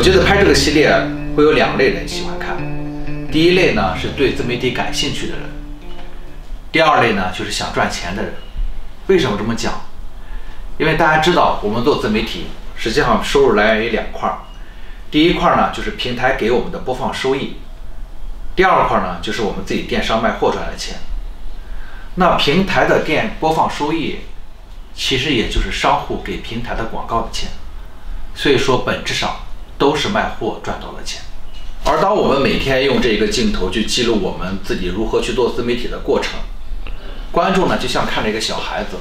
我觉得拍这个系列会有两类人喜欢看，第一类呢是对自媒体感兴趣的人，第二类呢就是想赚钱的人。为什么这么讲？因为大家知道，我们做自媒体实际上收入来源于两块儿，第一块呢就是平台给我们的播放收益，第二块呢就是我们自己电商卖货赚的钱。那平台的电播放收益，其实也就是商户给平台的广告的钱，所以说本质上都是卖货赚到的钱。而当我们每天用这个镜头去记录我们自己如何去做自媒体的过程，观众呢就像看着一个小孩子。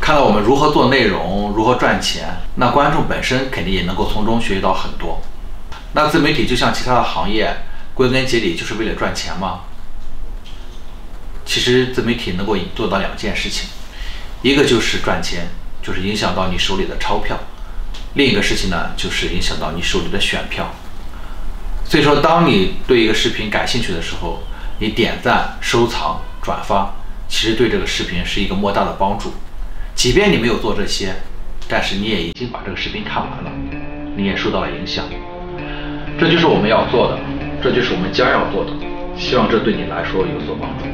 看到我们如何做内容，如何赚钱，那观众本身肯定也能够从中学习到很多。那自媒体就像其他的行业，归根结底就是为了赚钱吗？其实自媒体能够做到两件事情，一个就是赚钱，就是影响到你手里的钞票；另一个事情呢，就是影响到你手里的选票。所以说，当你对一个视频感兴趣的时候，你点赞、收藏、转发，其实对这个视频是一个莫大的帮助。即便你没有做这些，但是你也已经把这个视频看完了，你也受到了影响。这就是我们要做的，这就是我们将要做的。希望这对你来说有所帮助。